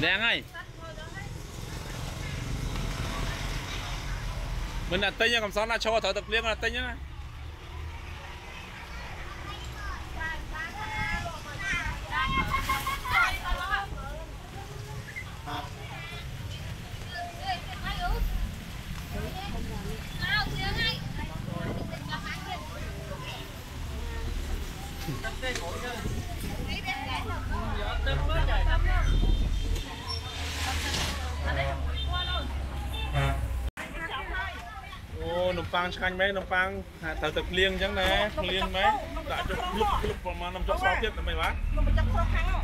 đen ơi. Mình là tây nha cầm sót là cho thở tập liên là tây nhá. Ô nằm pang chanh mấy nằm pang thở tập liên chẳng nè liên mấy đã cho lúc lúc mà nằm cho sáu tiết là mày bán នំបញ្ចុកស្រស់ខាងនោះ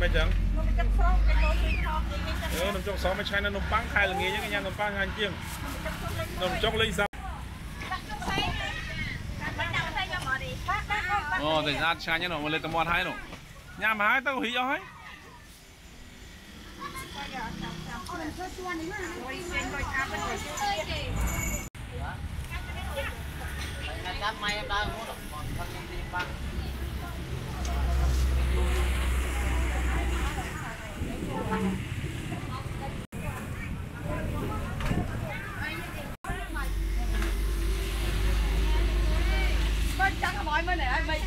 mày chẳng នំបញ្ចុកស្រស់គេចូលពីខោគេគេចាំ ừ nằm trong sáu mày chanh nó nằm pang khai là nghề nhá cái nhà nằm pang hành chiêng នំបញ្ចុកលេង nằm trong linh sao បាច់ដាក់ផ្សេងយកមកនេះបាក់ ដាក់អត់បាក់ Ồ, thì ra chanh nhá nó mà lên tầm mòn hai nó nhà mà hai tao hủy cho hết ចាំម៉ៃដើរមក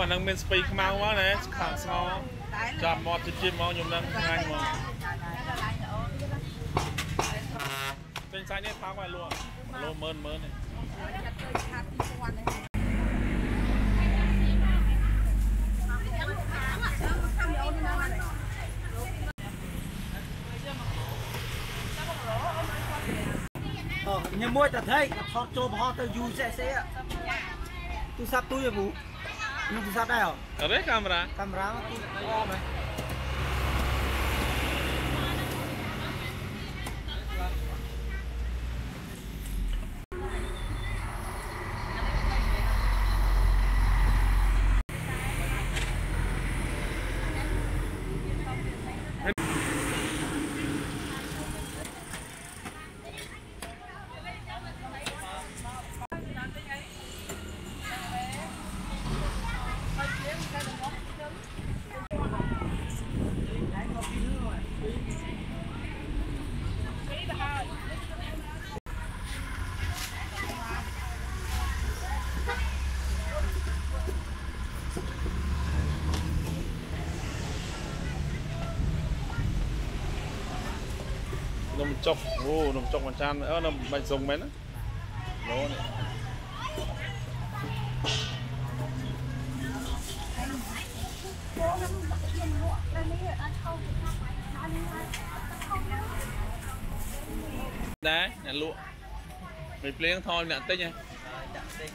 អានឹងមានស្ពៃខ្មៅមកណាស្ខាស្ងោចាប់មកជិតជិតមកខ្ញុំនឹងថ្ងៃមក អាតាយំនេះមកខ້ອຍមកខាច់ដល់តាក់អីយេ ừ ừ ừ ừ ừ lấy nè chắc rồi nè thấy sai với tôi trao rồi chắc rồi sao lại quanh này sao lại quanh bạn ô anh đang bên speak mau quá nè khẳng sao chạm mọt chim chim mau nhom đang ngay mà bên sai này phá ngoài luôn luôn mơn mơn này ញ៉ាំមួយតែថៃថតចូលប្រហោះទៅយូរសេះសេះទូរស័ព្ទទូយហ៎ពូខ្ញុំទូរស័ព្ទដែរហ៎ ở đấy camera កាមេរ៉ាមកទូអមហ៎ ចុកអូនំចុកមិនចានអឺនំបាញ់សុងមែនណាឡូនេះដែរអ្នកលក់មិនភ្លៀងថយអ្នកតិចហ៎ដាក់តិច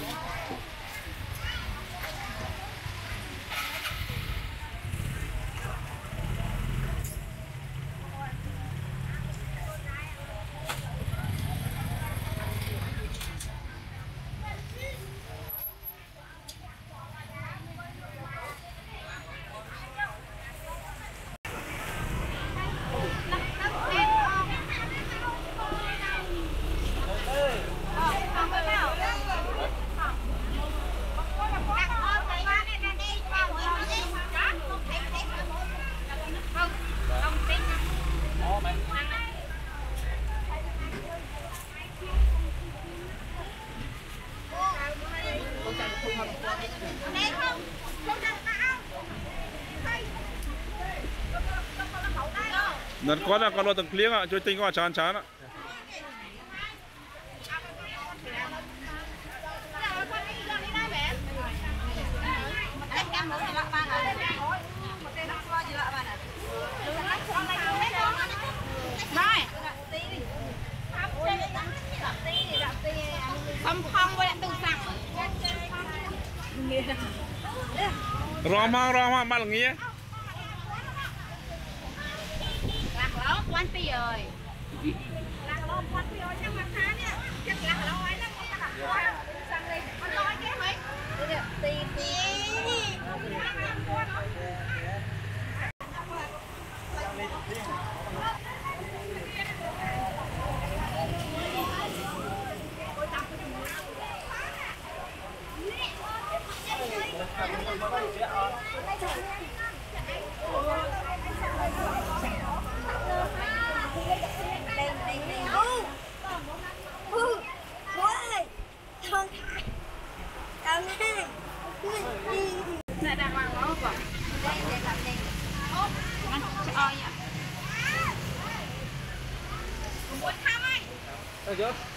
Yeah. นั่นគាត់ណាគាត់រត់ទឹកភ្លៀងជួយទិញគាត់ច្រើនច្រើន Anh em muốn gì lạ bạn à? Một tên nó qua gì lạ bạn à? Rồi. Không không với lại từng sạc. រងមករងមកបាត់ល្ងា Lạc ló quan tì rồi. Lạc ló quan tì rồi nhưng mà khá nè. Chắc lạc ló ấy lắm nha. Sang đây. Con nói cái mấy. Tì tì. Này adjust.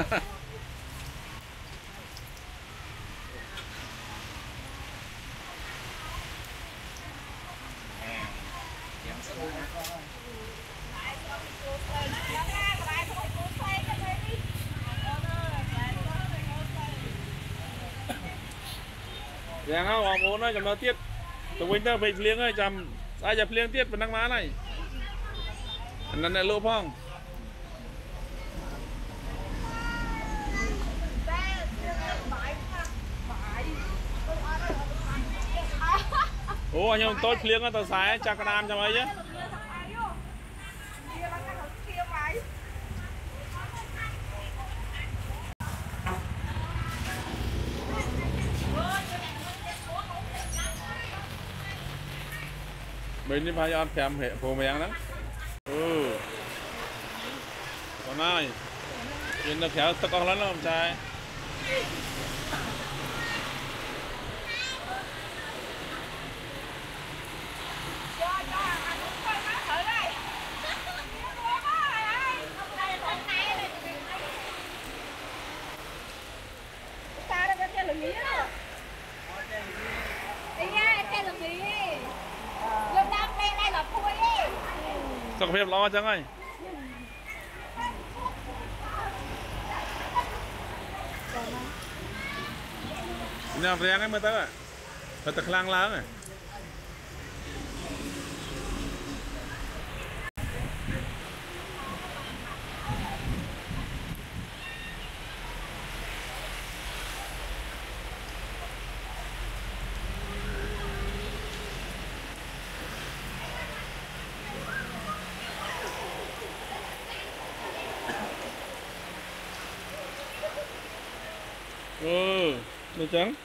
Dạ không, បងប្អូនហើយចំណើទៀតទៅវិញទៅពេកភ្លៀងហើយចាំស្អែកតែភ្លៀងទៀតប៉ុណ្ណឹងបានហើយអាហ្នឹងអ្នកលក់ផង អូខ្ញុំតូចភ្លៀងទៅខ្សែចាក់ក្តាមចាំអីហ៎បីនេះផាយអត់5ហេព្រមយ៉ាងហ្នឹងអឺបងណាយយើងនៅក្រៅទឹកអស់ហើយណាបងចាយ សុខភាពល្អចឹងហើយញ៉ាំរៀងហ្នឹងមើលទៅទៅតែខ្លាំងឡើងហ៎ 오, 몇 장?